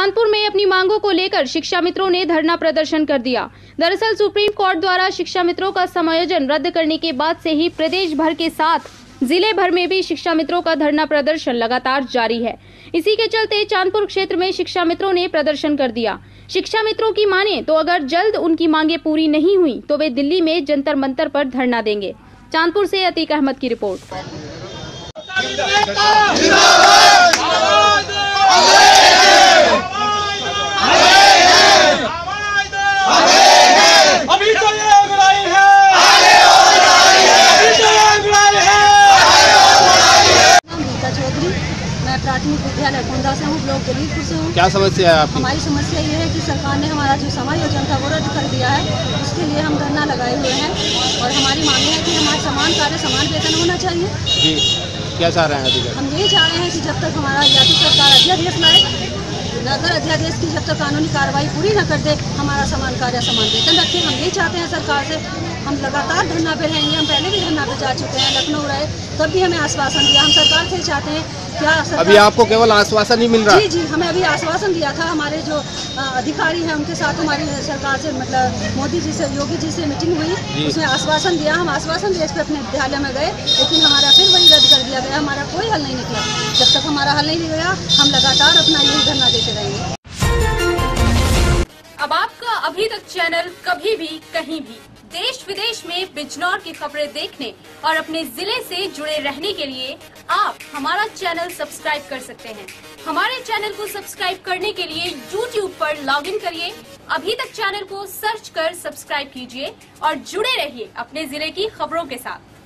चांदपुर में अपनी मांगों को लेकर शिक्षा मित्रों ने धरना प्रदर्शन कर दिया। दरअसल सुप्रीम कोर्ट द्वारा शिक्षा मित्रों का समायोजन रद्द करने के बाद से ही प्रदेश भर के साथ ज़िले भर में भी शिक्षा मित्रों का धरना प्रदर्शन लगातार जारी है। इसी के चलते चांदपुर क्षेत्र में शिक्षा मित्रों ने प्रदर्शन कर दिया। शिक्षा मित्रों की माने तो अगर जल्द उनकी मांगे पूरी नहीं हुई तो वे दिल्ली में जंतर मंतर पर धरना देंगे। चांदपुर से अतीक अहमद की रिपोर्ट अभी तो ये अगुराई है अभी तो ये अगुराई है नाम गीता चौधरी मैं प्राथमिक विद्यालय कुंदा से हूँ ब्लॉक जलीलपुर से हूँ। क्या समस्या है आपकी? हमारी समस्या ये है कि सरकार ने हमारा जो समायोजन था वो रद्द कर दिया है। उसके लिए हम धरना लगाए हुए हैं और हमारी मांग है कि हमारा समान कार्य समान वेतन होना चाहिए। जी। क्या चाह रहे हैं अधिकारी हम यही चाह रहे हैं कि जब तक हमारा या तो सरकार अध्यादेश लाए अगर अध्यादेश की जब तक कानूनी कार्रवाई पूरी न कर दे हमारा समान कार्य समान वेतन रखे। हम यही चाहते हैं सरकार से हम लगातार धरना पे रहेंगे हम पहले भी धरना पे जा चुके हैं लखनऊ रहे तब भी हमें आश्वासन दिया। हम सरकार से चाहते हैं क्या सरकार अभी आपको केवल आश्वासन ही मिल रहा जी जी हमें अभी आश्वासन दिया था हमारे जो अधिकारी हैं उनके साथ हमारी सरकार से मतलब मोदी जी से योगी जी से मीटिंग हुई उसमें आश्वासन दिया हम आश्वासन बेस पे अपने विद्यालय में गए लेकिन हमारा फिर वही रद्द कर दिया गया हमारा कोई हल नहीं निकला। जब तक हमारा हल नहीं निकला हम लगातार अपना यही धरना देते रहेंगे। अब आपका अभी तक चैनल कभी भी कहीं भी देश विदेश में बिजनौर की खबरें देखने और अपने ज़िले से जुड़े रहने के लिए आप हमारा चैनल सब्सक्राइब कर सकते हैं। हमारे चैनल को सब्सक्राइब करने के लिए यूट्यूब पर लॉगिन करिए। अभी तक चैनल को सर्च कर सब्सक्राइब कीजिए और जुड़े रहिए अपने ज़िले की खबरों के साथ।